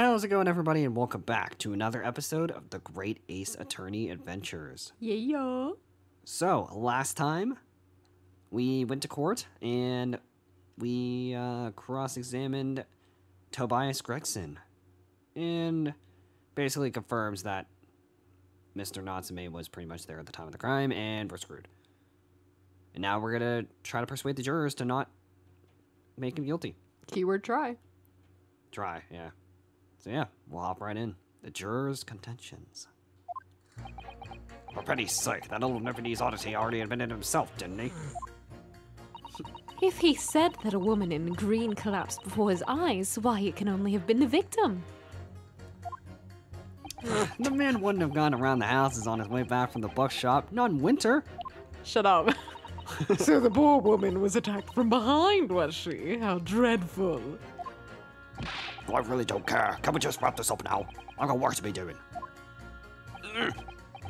How's it going, everybody, and welcome back to another episode of the Great Ace Attorney Adventures. Yeah, yeah. So, last time we went to court and we uh, cross examined Tobias Gregson and basically confirms that Mr. Natsume was pretty much there at the time of the crime and we're screwed. And now we're going to try to persuade the jurors to not make him guilty. Keyword try. Try, yeah. So yeah, we'll hop right in. The jurors' contentions. For pity's sake, that old Nipponese oddity already admitted himself, didn't he? If he said that a woman in green collapsed before his eyes, why, it can only have been the victim. the man wouldn't have gone around the houses on his way back from the bookshop, not in winter. Shut up. so the poor woman was attacked from behind, was she? How dreadful. I really don't care. Can we just wrap this up now? I've got work to be doing.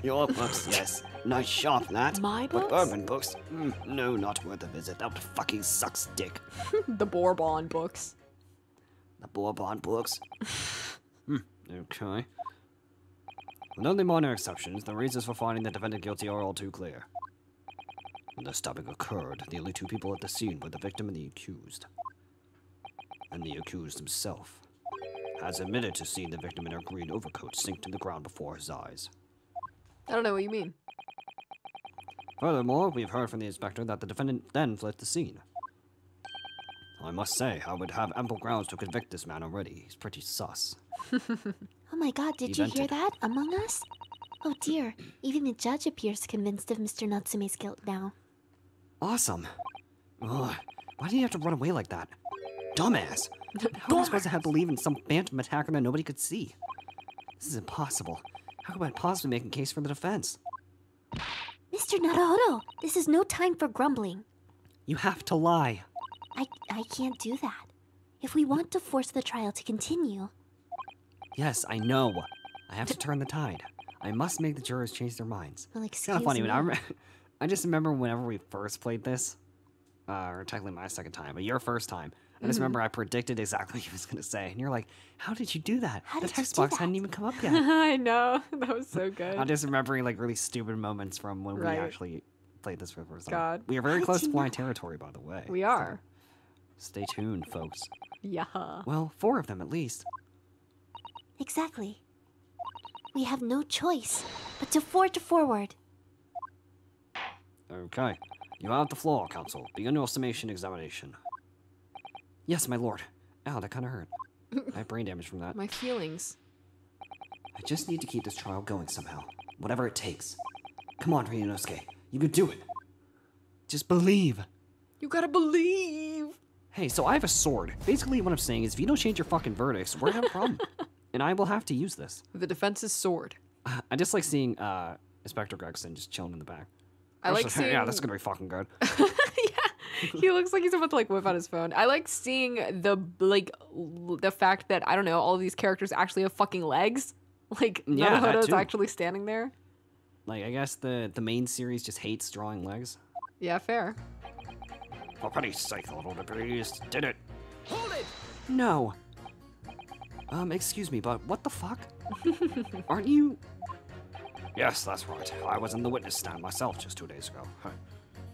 Your books, yes. Nice shop, that. My But books? Urban books? Mm, no, not worth a visit. That fucking sucks dick. the Bourbon books. The Bourbon books. hmm, okay. With only minor exceptions, the reasons for finding the defendant guilty are all too clear. When the stabbing occurred, the only two people at the scene were the victim and the accused. And the accused himself has admitted to seeing the victim in her green overcoat sink to the ground before his eyes. I don't know what you mean. Furthermore, we've heard from the inspector that the defendant then fled the scene. I must say, I would have ample grounds to convict this man already. He's pretty sus. Oh my god, did you hear that? Among Us? Oh dear, even the judge appears convinced of Mr. Natsume's guilt now. Awesome. Ugh, why did he have to run away like that? Dumbass. How am I supposed to have believe in some phantom attacker that nobody could see? This is impossible. How could I possibly make a case for the defense? Mr. Naruto, this is no time for grumbling. You have to lie. I, I can't do that. If we want to force the trial to continue, Yes, I know. I have to turn the tide. I must make the jurors change their minds. well, It's kind of funny. me. When I, rem- I just remember whenever we first played this, uh, or technically my second time, but your first time. I Mm-hmm. just remember I predicted exactly what he was going to say, and you're like, "How did you do that? How the text box hadn't even come up yet." I know. That was so good. I'm just remembering like really stupid moments from when Right. we actually played this for the first time. God. We are very close to flying know? territory, by the way. we so are. Stay tuned, folks. Yeah. Well, four of them at least. Exactly. We have no choice but to forge forward. Okay. You have the floor, Counsel. Begin your summation examination. Yes, my lord. Ow, that kind of hurt. I have brain damage from that. My feelings. I just need to keep this trial going somehow. Whatever it takes. Come on, Ryunosuke. You can do it. Just believe. You gotta believe. Hey, so I have a sword. Basically, what I'm saying is if you don't change your fucking verdicts, we're gonna have a problem. and I will have to use this. The defense's sword. Uh, I just like seeing uh, Inspector Gregson just chilling in the back. I like Just- seeing. Yeah, that's gonna be fucking good. Yeah, he looks like he's about to like whip out his phone. I like seeing the like l- the fact that I don't know all of these characters actually have fucking legs. Like Yeah, that Naruto's too. actually standing there. Like, I guess the, the main series just hates drawing legs. Yeah, fair. For pity's sake, little degrees, did it. Hold it. No. Um, excuse me, but what the fuck? Aren't you? Yes, that's right. I was in the witness stand myself just two days ago.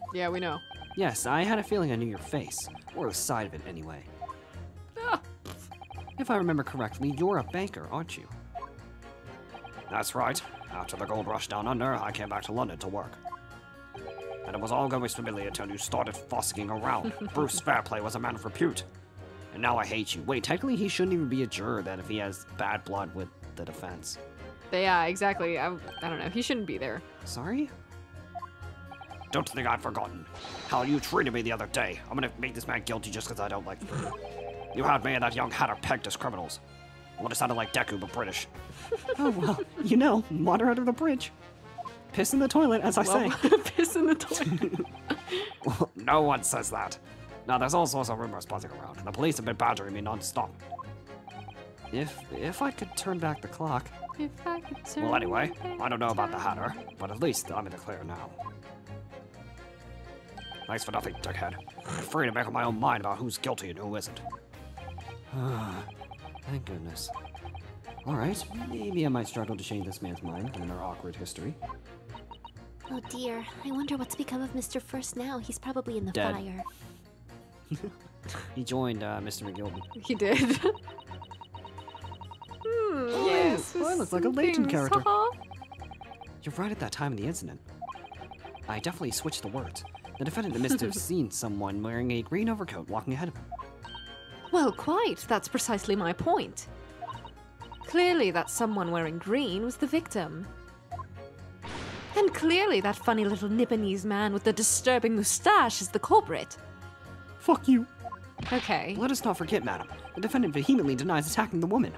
Huh. Yeah, we know. Yes, I had a feeling I knew your face, or the side of it anyway. Ah, If I remember correctly, you're a banker, aren't you? That's right. After the gold rush down under, I came back to London to work. And it was all going swimmingly until you started fossicking around. Bruce Fairplay was a man of repute. And now I hate you. Wait, technically he shouldn't even be a juror then if he has bad blood with the defense. yeah, exactly. I, I don't know. He shouldn't be there. Sorry? Don't think I've forgotten how you treated me the other day. I'm gonna make this man guilty just because I don't like you. You had me and that young hatter pegged as criminals. Would have sounded like Deku, but British. oh, well, you know, water under the bridge. Piss in the toilet, as I Well, piss in the toilet. Well, no one says that. Now, there's all sorts of rumors buzzing around. And the police have been badgering me non-stop. If if I could turn back the clock. if I could turn Well, anyway, I don't know about the. Hatter, but at least I'm in the clear now. Thanks for nothing, dickhead. I'm free to make up my own mind about who's guilty and who isn't. Thank goodness. Alright, maybe I might struggle to change this man's mind given our awkward history. Oh dear, I wonder what's become of Mr. First now. He's probably in the Dead. fire. He joined uh, Mr. McGilden. He did. hmm, yes. well, there's looks like a some latent things, character. haha. You're right at that time of the incident. I definitely switched the words. The defendant admits to have seen someone wearing a green overcoat walking ahead of him. Well, quite. That's precisely my point. Clearly, that someone wearing green was the victim. And clearly, that funny little Nipponese man with the disturbing moustache is the culprit. Fuck you. Okay. Let us not forget, madam. The defendant vehemently denies attacking the woman.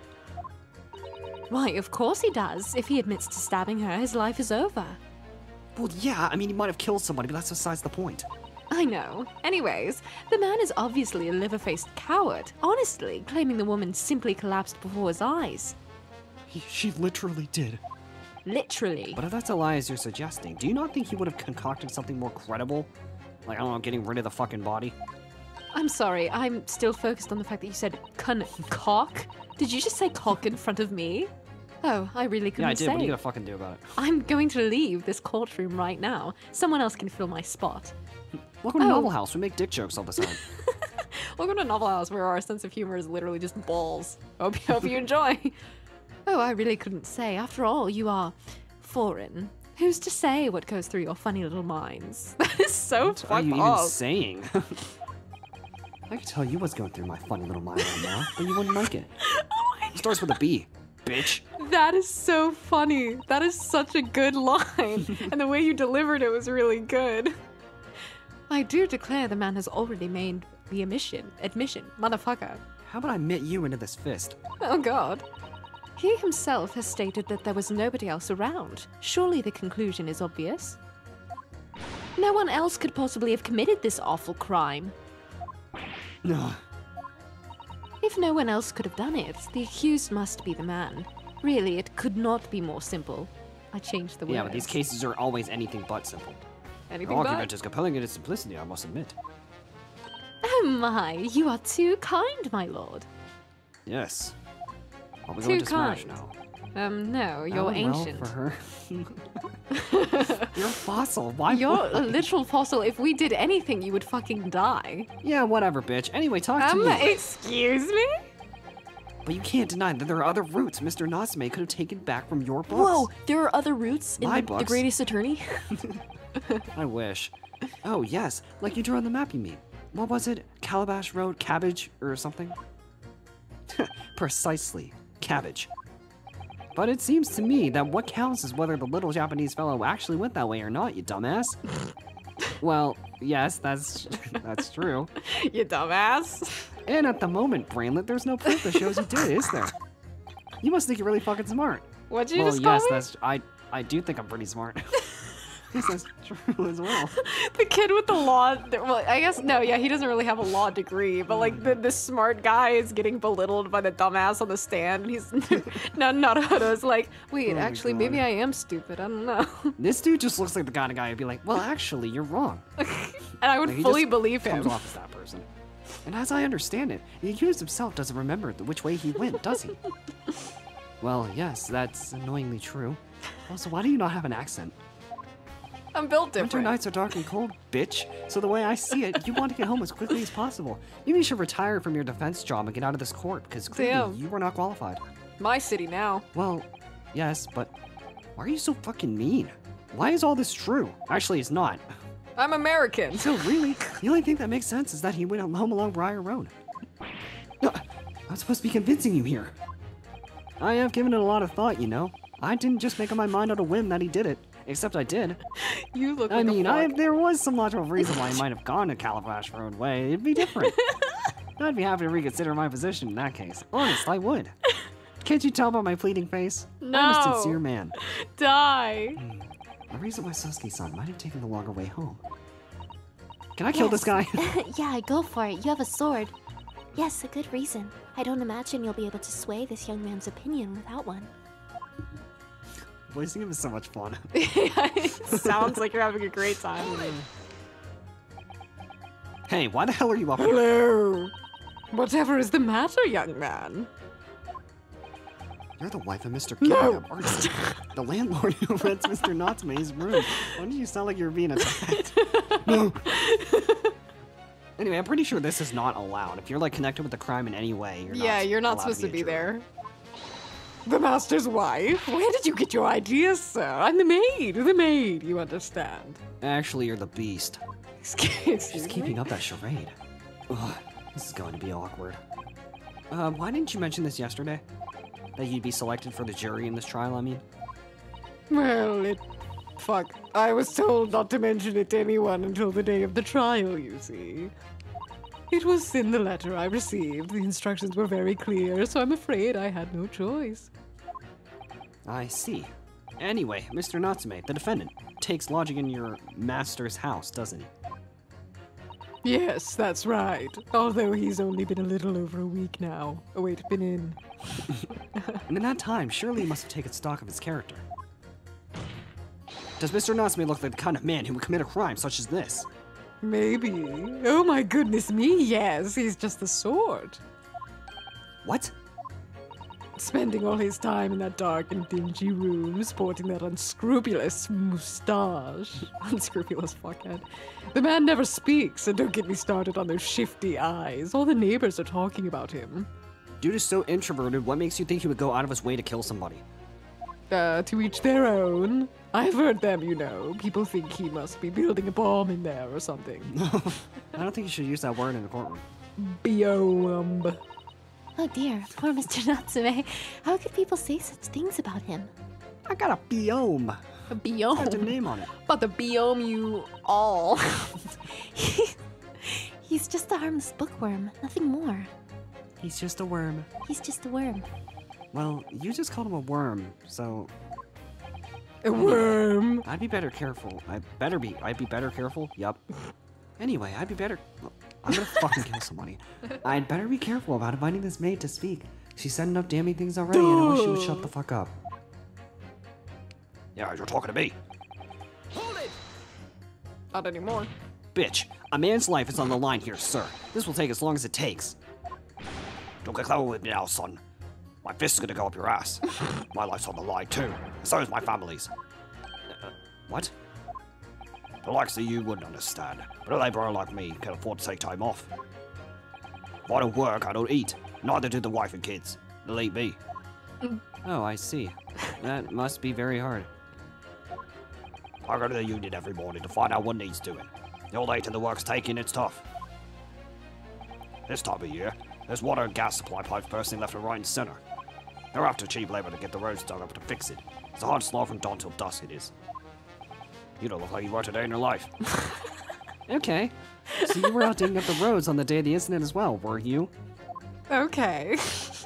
Why, of course he does. If he admits to stabbing her, his life is over. Well, yeah, I mean, he might have killed somebody, but that's besides the point. I know. Anyways, the man is obviously a liver faced coward, honestly, claiming the woman simply collapsed before his eyes. He, she literally did. Literally. But if that's a lie as you're suggesting, do you not think he would have concocted something more credible? Like, I don't know, getting rid of the fucking body? I'm sorry, I'm still focused on the fact that you said con cock. Did you just say cock in front of me? Oh, I really couldn't Yeah, I did. say. What are you gonna fucking do about it? I'm going to leave this courtroom right now. Someone else can fill my spot. Welcome to Oh. Novel House. We make dick jokes all the time. Welcome to Novel House, where our sense of humor is literally just balls. Hope, hope you enjoy. oh, I really couldn't say. After all, you are foreign. Who's to say what goes through your funny little minds? That is so What are you fucked even saying? I could tell you what's going through my funny little mind right now, but you wouldn't like it. Oh it starts with a B, bitch. That is so funny. That is such a good line. and the way you delivered it was really good. I do declare the man has already made the admission. Admission, motherfucker. How about I mitt you into this fist? Oh god. He himself has stated that there was nobody else around. Surely the conclusion is obvious. No one else could possibly have committed this awful crime. No. If no one else could have done it, the accused must be the man. Really, it could not be more simple. I changed the words. Yeah, but these cases are always anything but simple. Your Anything argument but? is compelling in its simplicity, I must admit. Oh my, you are too kind, my lord. Yes. Are we Too going to smash kind. now? Um, no, you're Oh, well, ancient. for her. You're a fossil. Why? You're a literal fossil. If we did anything, you would fucking die. Yeah, whatever, bitch. Anyway, talk Um, to me. excuse me? But you can't deny that there are other routes Mr. Natsume could have taken back from your books. Whoa, there are other routes in My the, the. Greatest Attorney? I wish. Oh, yes, like you drew on the map you mean. What was it? Calabash Road, Cabbage, or something? Precisely, Cabbage. But it seems to me that what counts is whether the little Japanese fellow actually went that way or not, you dumbass. well, yes, that's that's true. You dumbass. And at the moment, Brainlet, there's no proof that shows you did, is there? You must think you're really fucking smart. What'd you well, just call yes, me? that's I I do think I'm pretty smart. yes, that's true as well. The kid with the law. Well, I guess no. Yeah, he doesn't really have a law degree, but like the, the smart guy is getting belittled by the dumbass on the stand. And he's no Naruto's like, wait, Oh actually, maybe I am stupid. I don't know. This dude just looks like the kind of guy who'd be like, well, actually, you're wrong. and I would Like, fully believe comes him. off as that person. And as I understand it, the accused himself doesn't remember which way he went, does he? well, yes, that's annoyingly true. Also, why do you not have an accent? I'm built Winter nights are dark and cold, bitch. So the way I see it, you want to get home as quickly as possible. Maybe you should retire from your defense job and get out of this court, because clearly you were not qualified. My city now. Well, yes, but why are you so fucking mean? Why is all this true? Actually, it's not. I'm American. So really, the only thing that makes sense is that he went home along Briar Road. No, I'm supposed to be convincing you here. I have given it a lot of thought, you know. I didn't just make up my mind on a whim that he did it. Except I did. You look. I like mean, a I, there was some logical reason why he might have gone to Calabash Road way. It'd be different. I'd be happy to reconsider my position in that case. Honest, I would. Can't you tell by my pleading face? No. I'm a No. sincere man. die. Hmm. The reason why Sasuke-san might have taken the longer way home. Can I kill this guy? yeah, go for it. You have a sword. Yes, a good reason. I don't imagine you'll be able to sway this young man's opinion without one. Voicing him is so much fun. it sounds like you're having a great time. Hey, why the hell are you up here? Hello. Whatever is the matter, young man? You're the wife of Mr. No. Garrideb, the landlord who rents Mr. Natsume's room. Why do you sound like you're being attacked? no. Anyway, I'm pretty sure this is not allowed. If you're like connected with the crime in any way, you're yeah, not you're not supposed to a be there. The master's wife? Where did you get your ideas, sir? I'm the maid, the maid, you understand. Actually, you're the beast. Excuse She's me? keeping up that charade. Ugh, this is going to be awkward. Uh, why didn't you mention this yesterday? That you'd be selected for the jury in this trial, I mean? Well, it. Fuck. I was told not to mention it to anyone until the day of the trial, you see. It was in the letter I received. The instructions were very clear, so I'm afraid I had no choice. I see. Anyway, Mr. Natsume, the defendant, takes lodging in your master's house, doesn't he? Yes, that's right. Although he's only been a little over a week now. Oh, wait, been in. And in that time, surely he must have taken stock of his character. Does Mr. Natsume look like the kind of man who would commit a crime such as this? Maybe. Oh my goodness me, yes, he's just the sort. What? Spending all his time in that dark and dingy room, sporting that unscrupulous moustache. Unscrupulous fuckhead. The man never speaks, and don't get me started on those shifty eyes. All the neighbors are talking about him. Dude is so introverted, what makes you think he would go out of his way to kill somebody? Uh, to each their own. I've heard them, you know. People think he must be building a bomb in there or something. I don't think you should use that word in a courtroom. Biome. Oh dear, poor Mr. Natsume. How could people say such things about him? I got a biome. A Got a name on it. But the biome you all. he, He's just a harmless bookworm, nothing more. He's just a worm. He's just a worm. Well, you just called him a worm, so a worm. I'd be better careful. I better be. I'd be better careful. Yup. Anyway, I'd be better. I'm gonna fucking kill somebody. I'd better be careful about inviting this maid to speak. She's said enough damning things already, and I wish she would shut the fuck up. Yeah, you're talking to me. Hold it! Not anymore. Bitch, a man's life is on the line here, sir. This will take as long as it takes. Don't get clever with me now, son. My fist is gonna go up your ass. my life's on the line, too. So is my family's. Uh, what? The likes of you wouldn't understand, but a laborer like me can afford to take time off. If I don't work, I don't eat. Neither do the wife and kids. They'll eat me. Oh, I see. That must be very hard. I go to the union every morning to find out what needs doing. The older later the work's taking, it's tough. This time of year, there's water and gas supply pipes bursting left and right and center. They're after cheap labor to get the roads dug up to fix it. It's a hard slog from dawn till dusk, it is. You don't look like you worked a day in your life. okay. So you were out digging up the roads on the day of the incident as well, were you? Okay.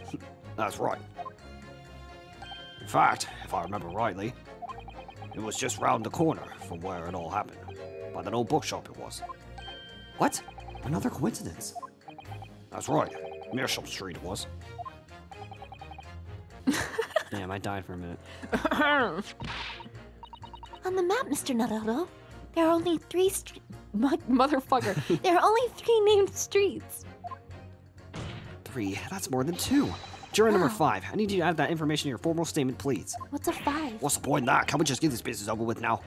That's right. In fact, if I remember rightly, it was just round the corner from where it all happened. By that old bookshop it was. What? Another coincidence. That's right. Meerschaum Street it was. Damn, I died for a minute. On the map, Mr. Naruto, there are only three streets. Motherfucker. There are only three named streets. Three. That's more than two. Juror number five. I need you to add that information to your formal statement, please. What's a five? What's the point in that? Can't we just get this business over with now?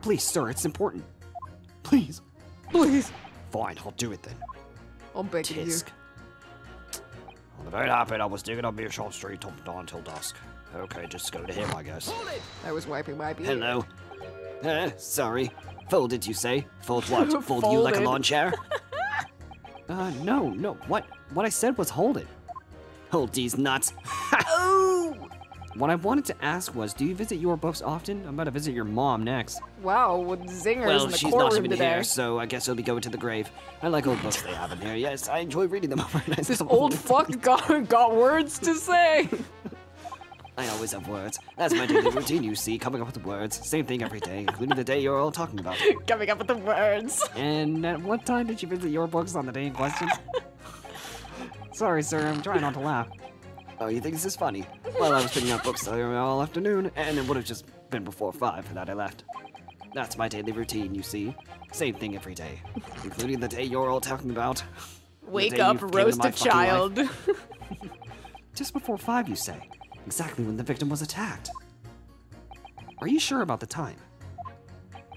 Please, sir, it's important. Please. Please. Fine, I'll do it then. I'll beg of you. Tisk. On the day it happened, I was digging up Meerschaum Street from dawn till dusk. Okay, just go to him, I guess. I was wiping my beard. Hello. Uh, sorry. Folded, you say? Fold what? Fold you like a Folded. lawn chair? uh, no, no. What? What I said was hold it. Hold these nuts. Oh! What I wanted to ask was, do you visit your books often? I'm about to visit your mom next. Wow, with zingers well, in the she's not even today. here, so I guess I'll be going to the grave. I like old books they have in here. Yes, I enjoy reading them This old fuck got, got words to say. I always have words. That's my daily routine, you see, coming up with the words. Same thing every day, including the day you're all talking about. Coming up with the words. And at what time did you visit your books on the day in question? Sorry, sir, I'm trying not to laugh. Oh, you think this is funny? Well, I was picking up books all afternoon, and it would have just been before five that I left. That's my daily routine, you see. Same thing every day, including the day you're all talking about. Wake up, roast a child. Just before five, you say. exactly when the victim was attacked. Are you sure about the time?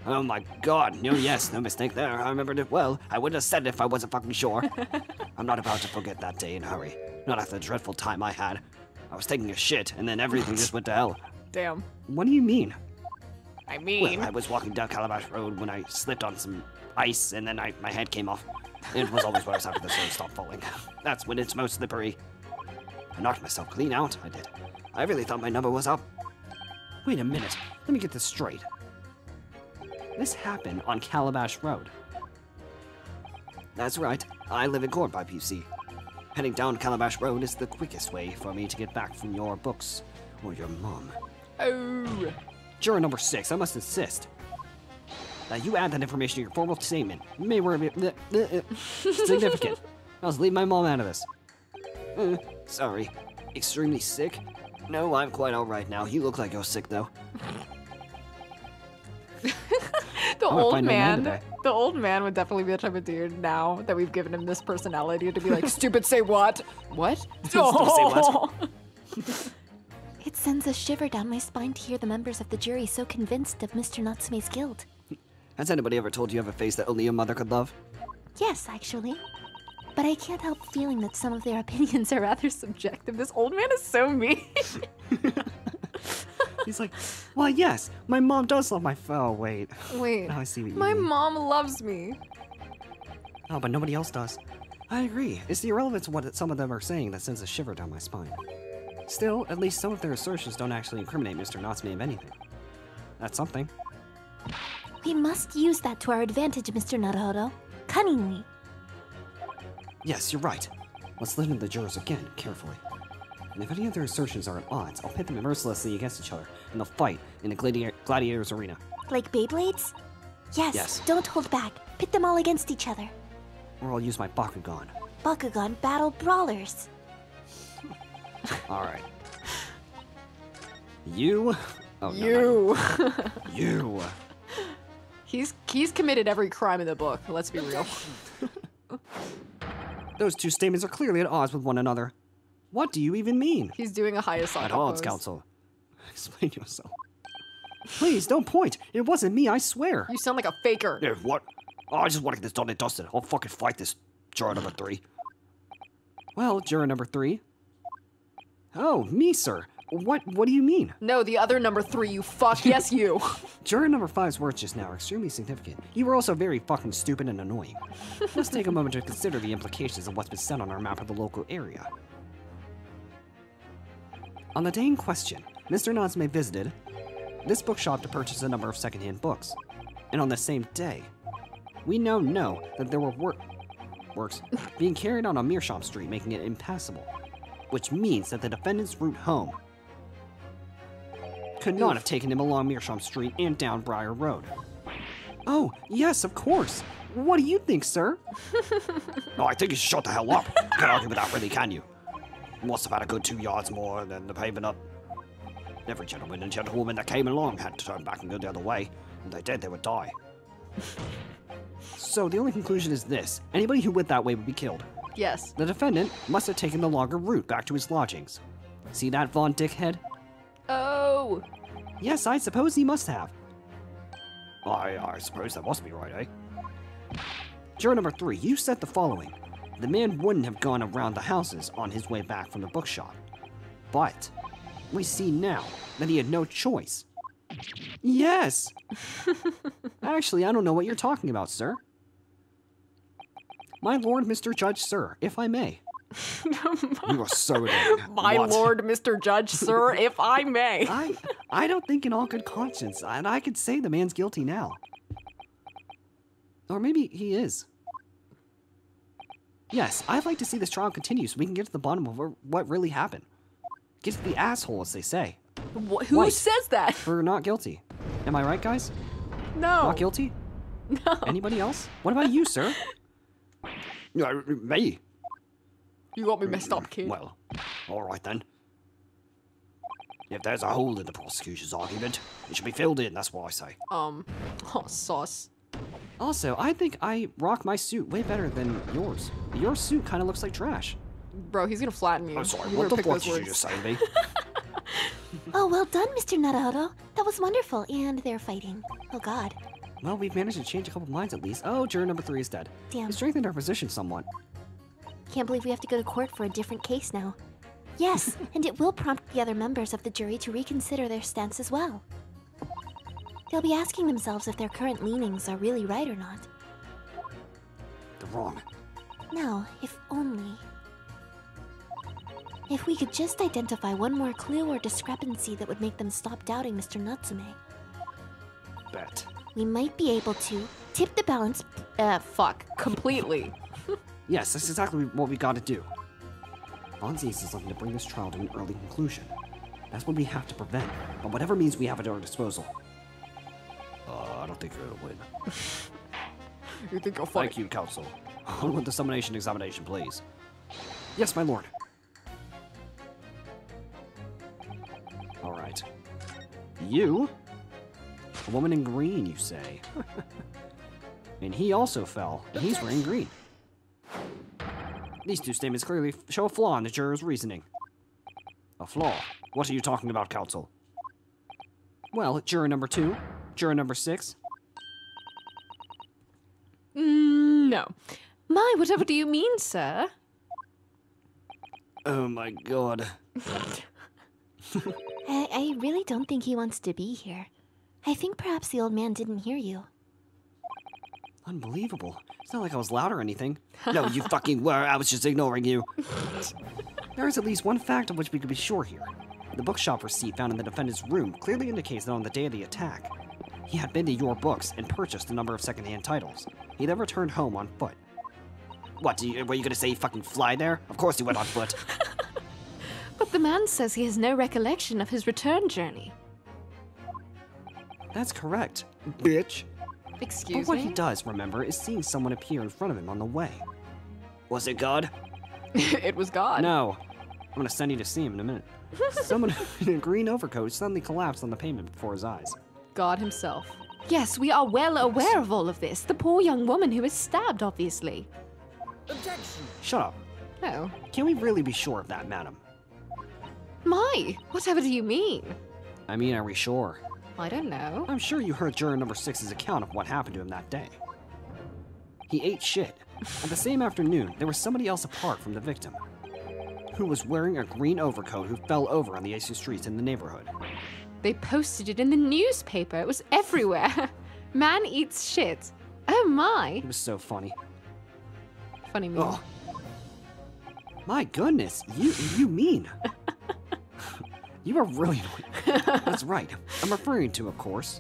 Oh my god, no, yes, no mistake there. I remembered it well. I wouldn't have said it if I wasn't fucking sure. I'm not about to forget that day in a hurry. Not after the dreadful time I had. I was taking a shit, and then everything just went to hell. Damn. What do you mean? I mean, Well, I was walking down Calabash Road when I slipped on some ice, and then I, my head came off. It was always worse after the snow stopped falling. That's when it's most slippery. I knocked myself clean out, I did. I really thought my number was up. Wait a minute, let me get this straight. This happened on Calabash Road. That's right, I live in Cornpipe, you see. Heading down Calabash Road is the quickest way for me to get back from your books or your mom. oh, Juror number six, I must insist. That you add that information to your formal statement. You may uh, significant. I'll just leave my mom out of this. Uh, sorry. Extremely sick? No, I'm quite alright now. You look like you're sick, though. The gonna old man man. The old man would definitely be the type of dude now that we've given him this personality to be like, stupid, say what? What? Stupid, say what? It sends a shiver down my spine to hear the members of the jury so convinced of Mr. Natsume's guilt. Has anybody ever told you you have a face that only your mother could love? Yes, actually. But I can't help feeling that some of their opinions are rather Subjective. This old man is so mean. He's like, well, yes, my mom does love my. Oh, wait. Wait. Now I see what you My mean. mom loves me. Oh, but nobody else does. I agree. It's the irrelevance of what some of them are saying that sends a shiver down my spine. Still, at least some of their assertions don't actually incriminate Mr. Natsume of anything. That's something. We must use that to our advantage, Mr. Naruhodo. Cunningly. Yes, you're right. Let's listen to the jurors again, carefully. And if any of their assertions are at odds, I'll pit them mercilessly against each other, and they'll fight in the gladi- gladiator's arena. Like Beyblades? Yes, Yes. don't hold back. Pit them all against each other. Or I'll use my Bakugan. Bakugan Battle Brawlers. Alright. You. Oh, no, not you. you. he's he's committed every crime in the book. Let's be real. Those two statements are clearly at odds with one another. What do you even mean? He's doing a highest At odds, counsel. Explain yourself. Please, don't point. It wasn't me, I swear. You sound like a faker. Yeah, what? Oh, I just want to get this done and dusted. I'll fucking fight this juror number three. Well, juror number three. Oh, me, sir. What? What do you mean? No, the other number three, you fuck. Yes, you. Juror number five's words just now are extremely significant. You were also very fucking stupid and annoying. Let's take a moment to consider the implications of what's been said on our map of the local area. On the day in question, Mr. Natsume visited this bookshop to purchase a number of secondhand books. And on the same day, we now know that there were wor- works being carried on on Meerschaum Street, making it impassable. Which means that the defendant's route home could not have taken him along Meerschaum Street and down Briar Road. Oh, yes, of course. What do you think, sir? no, oh, I think you should shut the hell up. You can't argue with that, really, can you? Have had a good two yards more than the pavement up. Every gentleman and gentlewoman that came along had to turn back and go the other way. If they did, they would die. so the only conclusion is this anybody who went that way would be killed. yes. The defendant must have taken the longer route back to his lodgings. See that, Von Dickhead? Oh. Yes, I suppose he must have. I, I suppose that must be right, eh? Juror number three, you said the following. The man wouldn't have gone around the houses on his way back from the bookshop. But we see now that he had no choice. Yes! Actually, I don't know what you're talking about, sir. My lord, Mr. Judge, sir, if I may. you are so My lord, Mr. Judge, sir, if I may. I I don't think in all good conscience, and I could say the man's guilty now. Or maybe he is. Yes, I'd like to see this trial continue so we can get to the bottom of what really happened. Get to the asshole, as they say, Wh- Who Wait. says that? for not guilty. Am I right, guys? No. Not guilty? No. Anybody else? What about you, sir? Yeah, me. You got me messed up, kid. Well, all right then. If there's a hole in the prosecution's argument, it should be filled in, that's what I say. Um, oh, sauce. Also, I think I rock my suit way better than yours. Your suit kind of looks like trash. Bro, he's gonna flatten me. I'm sorry, You what the fuck those did you just say to me? Oh, well done, Mr. Naruto. That was wonderful. And they're fighting. Oh, God. Well, we've managed to change a couple minds at least. Oh, juror number three is dead. Damn. We strengthened our position somewhat. Can't believe we have to go to court for a different case now. Yes, and it will prompt the other members of the jury to reconsider their stance as well. They'll be asking themselves if their current leanings are really right or not. They're wrong. Now, if only. If we could just identify one more clue or discrepancy that would make them stop doubting Mr. Natsume, Bet. we might be able to tip the balance. Uh, fuck. Completely. Yes, that's exactly what we gotta do. Von is looking to bring this trial to an early conclusion. That's what we have to prevent, but whatever means we have at our disposal. Uh, I don't think you're gonna win. You think you'll fight? Thank you, counsel. On with the summonation examination, please. Yes, my lord. All right. You? A woman in green, you say? and he also fell, and he's wearing green. These two statements clearly show a flaw in the juror's reasoning. A flaw? What are you talking about, counsel? Well, juror number two, juror number six, Mm, no. My, whatever do you mean, sir? Oh my god. I, I really don't think he wants to be here. I think perhaps the old man didn't hear you. Unbelievable. It's not like I was loud or anything. No, you fucking were. I was just ignoring you. there is at least one fact of which we could be sure here. The bookshop receipt found in the defendant's room clearly indicates that on the day of the attack, he had been to your books and purchased a number of secondhand titles. He then returned home on foot. What, do you, were you gonna say he fucking fly there? Of course he went on foot. But the man says he has no recollection of his return journey. That's correct, bitch. Excuse me? But what me? he does, remember, is seeing someone appear in front of him on the way. Was it God? it was God. No. I'm gonna send you to see him in a minute. Someone in a green overcoat suddenly collapsed on the pavement before his eyes. God himself. Yes, we are well aware of all of this. The poor young woman who was stabbed, obviously. Objection! Shut up. Oh. Can we really be sure of that, madam? My, whatever do you mean? I mean, are we sure? I don't know. I'm sure you heard juror number six's account of what happened to him that day. He ate shit. And the same afternoon, there was somebody else apart from the victim, who was wearing a green overcoat who fell over on the icy streets in the neighborhood. They posted it in the newspaper. It was everywhere. Man eats shit. Oh my. It was so funny. Funny meme. Oh. My goodness, you you mean? you are really annoying. That's right. I'm referring to, of course,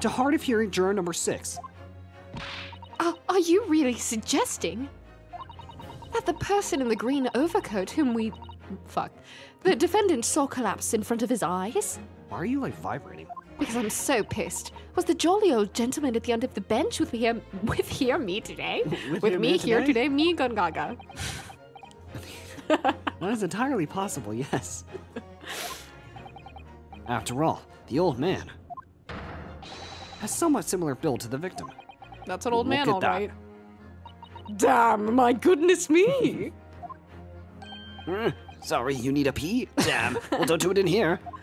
to hard of hearing juror number six. Oh, are you really suggesting that the person in the green overcoat whom we. Fuck. The defendant saw collapse in front of his eyes? Why are you like vibrating? Because I'm so pissed. Was the jolly old gentleman at the end of the bench with here, with here me today? With with me here today? today, me Gongaga. That is entirely possible, yes. After all, the old man has somewhat similar build to the victim. That's an old Look man, all that. right. Damn, my goodness me! Eh. Sorry, you need a pee? Damn. well, don't do it in here.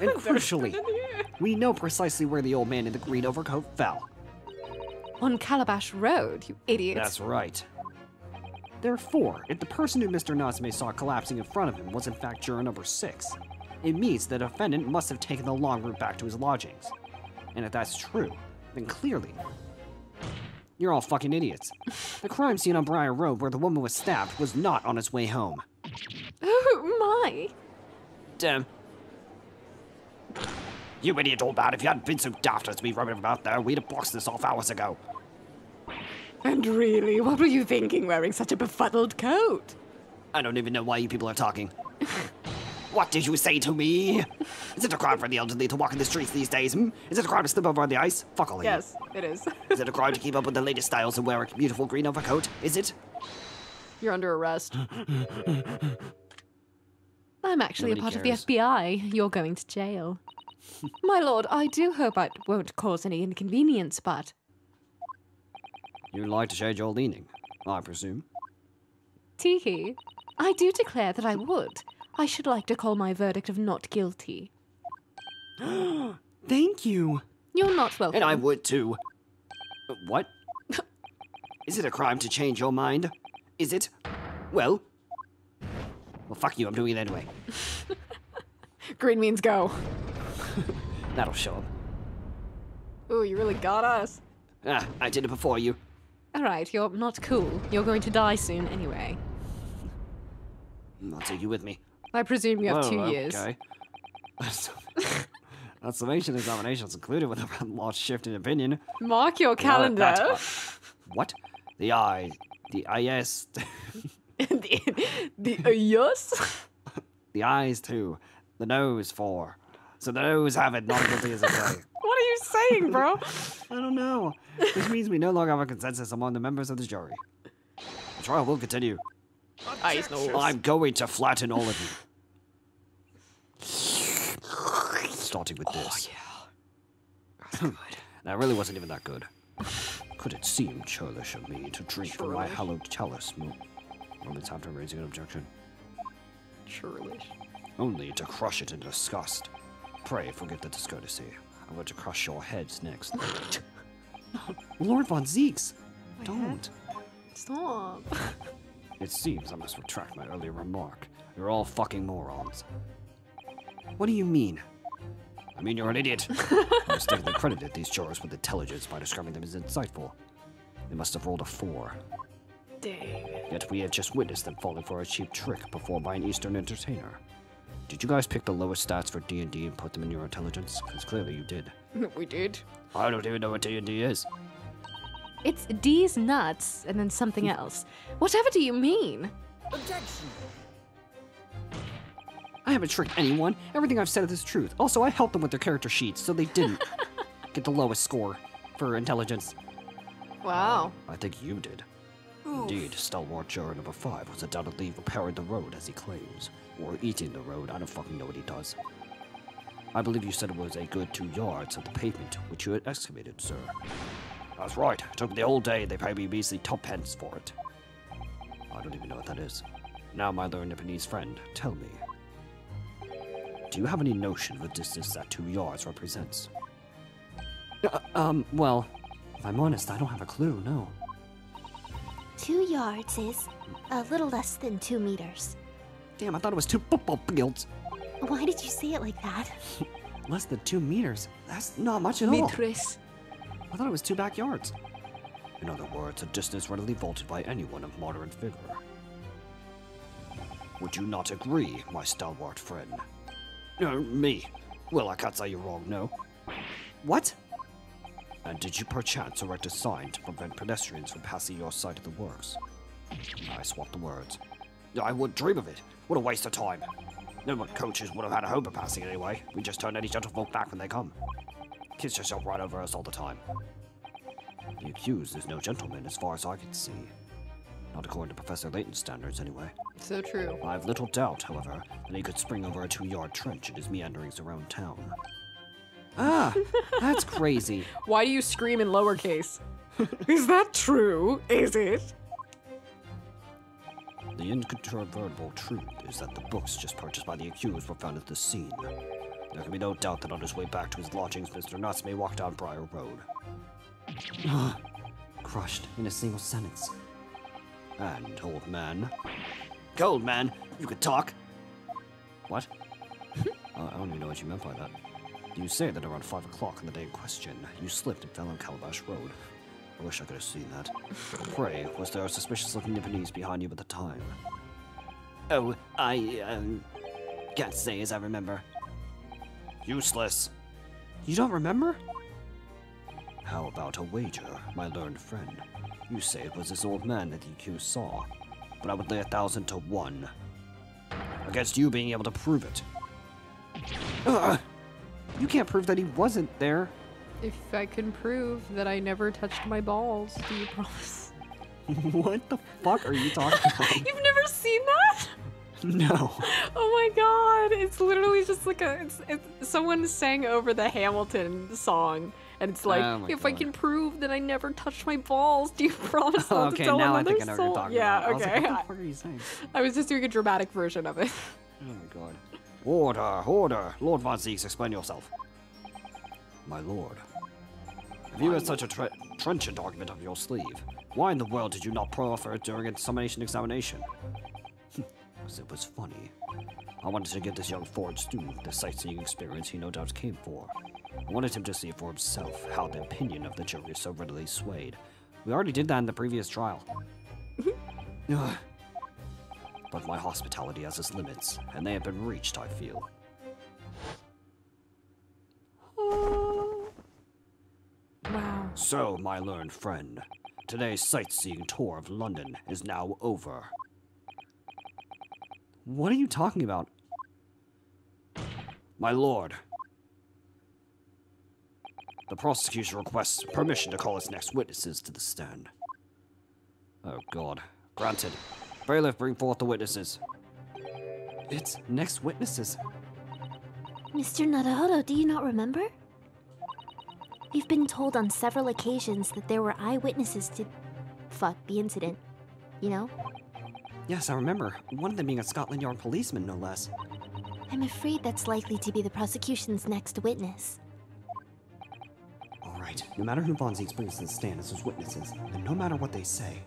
and crucially, we know precisely where the old man in the green overcoat fell. On Calabash Road, you idiot. That's right. Therefore, if the person who Mr. Natsume saw collapsing in front of him was in fact juror number six, it means the defendant must have taken the long route back to his lodgings. And if that's true, then clearly, you're all fucking idiots. The crime scene on Briar Road where the woman was stabbed was not on its way home. Oh my! Damn. You idiot old man, if you hadn't been so daft as to be rubbing about there, we'd have boxed this off hours ago. And really, what were you thinking wearing such a befuddled coat? I don't even know why you people are talking. what did you say to me? Is it a crime for the elderly to walk in the streets these days? Hmm? Is it a crime to slip over on the ice? Fuck all of you. Yes, it is. Is it a crime to keep up with the latest styles and wear a beautiful green overcoat? Is it? You're under arrest. I'm actually a part cares. of the FBI. You're going to jail. My lord, I do hope I won't cause any inconvenience, but You'd like to change your leaning, I presume. teehee. I do declare that I would. I should like to call my verdict of not guilty. Thank you. You're not welcome. And I would too. What? Is it a crime to change your mind? Is it? Well. Well, fuck you, I'm doing it anyway. Green means go. That'll show him. Ooh, you really got us. Ah, I did it before you. Alright, you're not cool. You're going to die soon anyway. I'll take you with me. I presume you have Whoa, two years. Okay. That summation examinations included with a large shift in opinion. Mark your calendar. that's what- What? The I. The IS. the the uh, yes? the eyes too. The nose four. So the nose have it, not guilty as a say. What are you saying, bro? I don't know. Which means we no longer have a consensus among the members of the jury. The trial will continue. Ice nose. I'm going to flatten all of you. Starting with oh, this. Oh, yeah. that hmm. really wasn't even that good. Could it seem churlish of me to drink from my hallowed chalice? Mo- moments after raising an objection. Churlish. Only to crush it in disgust. Pray forget the discourtesy. I'm going to crush your heads next. Lord van Zieks! Oh, Don't. Stop. It seems I must retract my earlier remark. You're all fucking morons. What do you mean? I mean you're an idiot. I mistakenly credited these jurors with intelligence by describing them as insightful. They must have rolled a four. Dang. Yet we have just witnessed them falling for a cheap trick before by an Eastern entertainer. Did you guys pick the lowest stats for D&D and put them in your intelligence? Because clearly you did. We did. I don't even know what D&D is. It's D's nuts and then something hmm. else. Whatever do you mean? I haven't tricked anyone. Everything I've said is truth. Also, I helped them with their character sheets, so they didn't get the lowest score for intelligence. Wow. Oh, I think you did. Indeed, stalwart juror number five was undoubtedly repairing the road as he claims. Or eating the road, I don't fucking know what he does. I believe you said it was a good two yards of the pavement which you had excavated, sir. That's right. It took me the whole day. They paid me measly tuppence for it. I don't even know what that is. Now, my learned Japanese friend, tell me. Do you have any notion of the distance that two yards represents? Uh, um, well, if I'm honest, I don't have a clue, no. Two yards is a little less than two meters. Damn, I thought it was two football fields. Why did you say it like that? Less than two meters? That's not much at all. Mitris. I thought it was two backyards. In other words, a distance readily vaulted by anyone of moderate vigor. Would you not agree, my stalwart friend? No, me. Well, I can't say you're wrong, no. What? And did you perchance erect a sign to prevent pedestrians from passing your side of the works? I swapped the words. I would dream of it. What a waste of time. No one coaches would have had a hope of passing anyway. We just turn any gentlefolk back when they come. Just jump right over us all the time. The accused is no gentleman as far as I can see. Not according to Professor Layton's standards, anyway. So true. I have little doubt, however, that he could spring over a two-yard trench in his meanderings around town. Ah, that's crazy. Why do you scream in lowercase? Is that true? Is it? The incontrovertible truth is that the books just purchased by the accused were found at the scene. There can be no doubt that on his way back to his lodgings, Mr. Natsume walk down Briar Road. Crushed in a single sentence. And, old man. Old man, you could talk. What? I don't even know what you meant by that. You say that around 5 o'clock on the day in question, you slipped and fell on Calabash Road. I wish I could have seen that. Pray, was there a suspicious looking Japanese behind you at the time? Oh, I, um, can't say as I remember. Useless. You don't remember? How about a wager, my learned friend? You say it was this old man that the accused saw, but I would lay a thousand to one against you being able to prove it. Ugh. You can't prove that he wasn't there. If I can prove that I never touched my balls, do you promise? what the fuck are you talking about? You've never seen that? no. Oh my god! It's literally just like a. It's, it's someone sang over the Hamilton song, And it's oh like, Oh if I can prove that I never touched my balls, do you promise not okay, to tell now I another think I know soul? talking yeah, about. I was okay. like, what the fuck are you saying? I was just doing a dramatic version of it. Oh my god. Order, order. Lord van Zieks, explain yourself. My lord. If you had such a tre- trenchant argument up your sleeve, why in the world did you not proffer it during a summation examination? Hm, because it was funny. I wanted to give this young foreign student the sightseeing experience he no doubt came for. I wanted him to see for himself how the opinion of the jury is so readily swayed. We already did that in the previous trial. Mm-hmm. But my hospitality has its limits, and they have been reached, I feel. Wow. So, my learned friend, today's sightseeing tour of London is now over. What are you talking about? My lord. The prosecution requests permission to call its next witnesses to the stand. Oh, God. Granted. Bailiff, bring forth the witnesses. It's next witnesses. Mr. Naruhodo, do you not remember? You've been told on several occasions that there were eyewitnesses to. fuck, the incident. You know? Yes, I remember. One of them being a Scotland Yard policeman, no less. I'm afraid that's likely to be the prosecution's next witness. All right. No matter who van Zieks brings to the stand as his witnesses, and no matter what they say,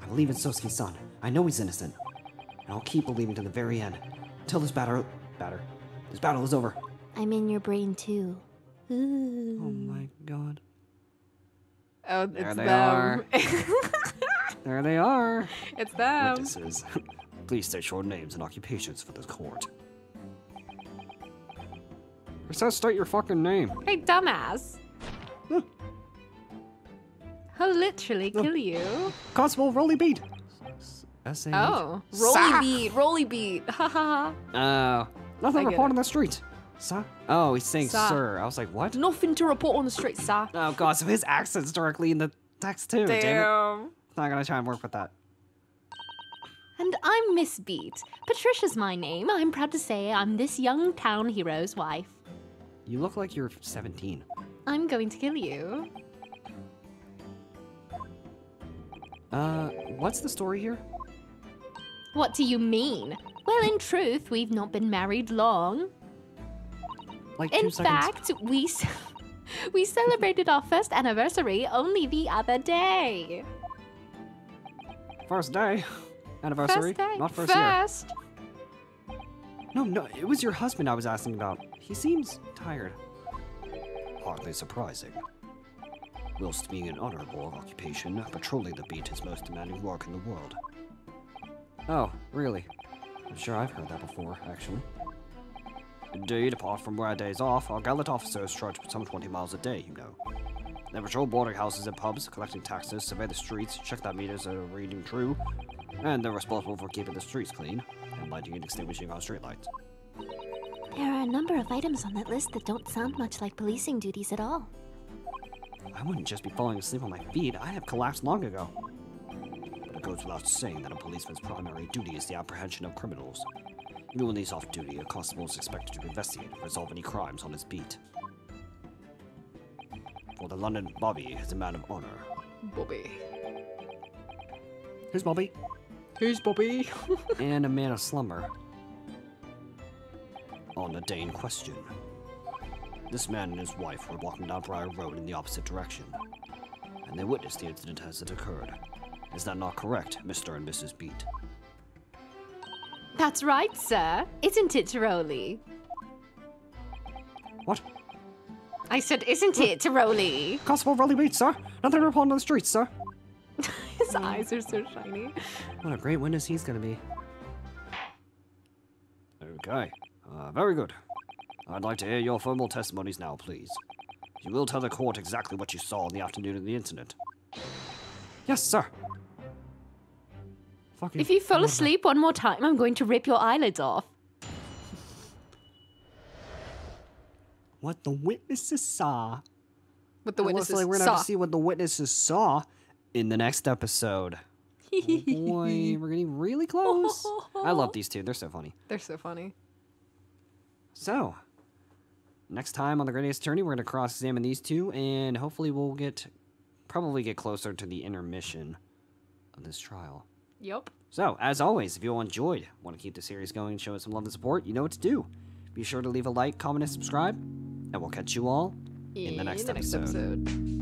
I believe in Soseki-san. I know he's innocent, and I'll keep believing to the very end, until this battle, batter, this battle is over. I'm in your brain too. Ooh. Oh my God! Oh, it's There it's they them. There they are. it's them. Witnesses, please state your names and occupations for the court. It says state your fucking name. Hey, dumbass. Huh. I'll literally kill you. Constable Rolly Beat. S A. Oh, Sa- rolly beat, rolly beat. Ha ha ha. Oh, nothing I to report it. on the street. Sir? Oh, he's saying Sir. sir. I was like, what? Nothing to report on the street, sir. Oh god, so his accent's directly in the text too. Damn. it. Damn. Not gonna try and work with that. And I'm Miss Beat. Patricia's my name. I'm proud to say I'm this young town hero's wife. You look like you're 17. I'm going to kill you. Uh, what's the story here? What do you mean? Well, in truth, we've not been married long. Like two In seconds. fact, we we celebrated our first anniversary only the other day. First day. Anniversary. First day. Not first, year. No, no, it was your husband I was asking about. He seems tired. Hardly surprising. Whilst being an honorable occupation, patrolling the beat is most demanding work in the world. Oh, really? I'm sure I've heard that before, actually. Indeed, apart from rare days off, our gallant officers trudge some 20 miles a day, you know. They patrol boarding houses and pubs, collecting taxes, survey the streets, check that meters are reading true, and they're responsible for keeping the streets clean and lighting and extinguishing our streetlights. There are a number of items on that list that don't sound much like policing duties at all. I wouldn't just be falling asleep on my feet, I'd have collapsed long ago. But it goes without saying that a policeman's primary duty is the apprehension of criminals. Even when he's off duty, a constable is expected to investigate and resolve any crimes on his beat. For the London Bobby is a man of honor. Bobby. Who's Bobby? Who's Bobby? and a man of slumber. On the day in question. This man and his wife were walking down Briar Road in the opposite direction, and they witnessed the incident as it occurred. Is that not correct, Mr. and Mrs. Beat? That's right, sir. Isn't it, Tiroli? What? I said, isn't it, Tiroli? Constable Rolly Beat, sir! Nothing to report on the streets, sir! His eyes are so shiny. What a great witness he's gonna be. Okay, uh, very good. I'd like to hear your formal testimonies now, please. You will tell the court exactly what you saw on the afternoon of the incident. Yes, sir. Fucking If you fall asleep one more time, I'm going to rip your eyelids off. What the witnesses saw. What the witnesses like we're gonna saw. have to see what the witnesses saw in the next episode. Oh boy, we're getting really close. I love these two. They're so funny. They're so funny. So, next time on the Great Ace Attorney, we're going to cross examine these two, and hopefully, we'll get probably get closer to the intermission of this trial. Yep. So, as always, if you all enjoyed, want to keep the series going, show us some love and support, you know what to do. Be sure to leave a like, comment, and subscribe, and we'll catch you all in the next episode. episode.